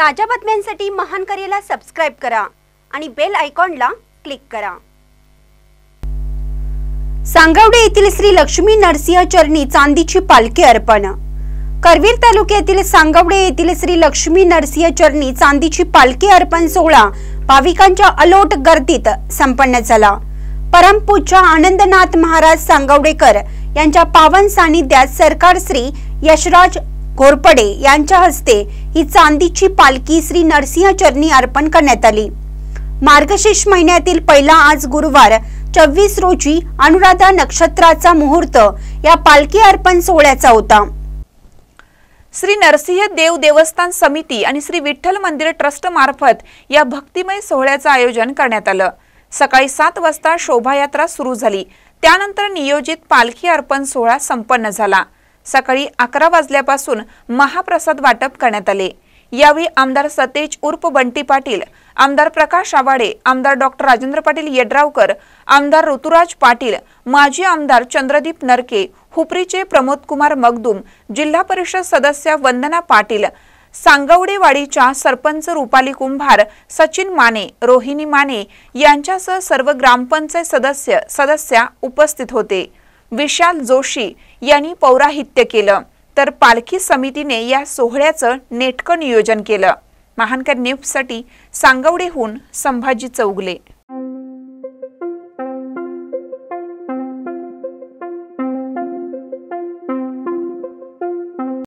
ताज्या बातम्यांसाठी महान करेला सबस्क्राईब करा आणि बेल आयकॉनला क्लिक करा. सांगवडे येथील श्री लक्ष्मी नरसिंह चरणी चांदीची पालखी अर्पण. करवीर तालुक्यातील सांगवडे येथील श्री लक्ष्मी नरसिंह चरणी चांदीची पालखी अर्पण सोहळा भाविकांच्या अलोट गर्दीत संपन्न झाला. परमपूज्य आनंदनाथ महाराज सांगवडेकर यांच्या पावन सानिध्यात सरकार श्री यशराज घोरपडे यांच्या हस्ते ही चांदीची पालखी श्री नरसिंह चरणी अर्पण करण्यात आली. मार्गशीर्ष महिन्यातील पहिला आज गुरुवार चव्वीस रोजी अनुराधा नक्षत्राचा मुहूर्त या पालखी अर्पण सोहळ्याचा होता. श्री नरसिंह देव देवस्थान समिती आणि श्री विठ्ठल मंदिर ट्रस्ट मार्फत या भक्तिमय सोहळ्याचं आयोजन करण्यात आलं. सकाळी सात वाजता शोभायात्रा सुरू झाली. त्यानंतर नियोजित पालखी अर्पण सोहळा संपन्न झाला. सकाळी अकरा वाजल्यापासून महाप्रसाद वाटप करण्यात आले. यावेळी आमदार सतेज उर्फ बंटी पाटील आमदार प्रकाश आवाडे आमदार डॉक्टर राजेंद्र पाटील येड्रावकर आमदार ऋतुराज पाटील माजी आमदार चंद्रदीप नरके हुपरीचे प्रमोद कुमार मगदुम जिल्हा परिषद सदस्य वंदना पाटील सांगवडेवाडीच्या सरपंच रुपाली कुंभार सचिन माने रोहिणी माने यांच्यासह सर्व ग्रामपंचायत सदस्य सदस्या उपस्थित होते. विशाल जोशी यांनी पौराहित्य केलं. तर पालखी समितीने या सोहळ्याचं नेटकं नियोजन केलं. महानकर न्यूजसाठी सांगवडेहून संभाजी चौगले.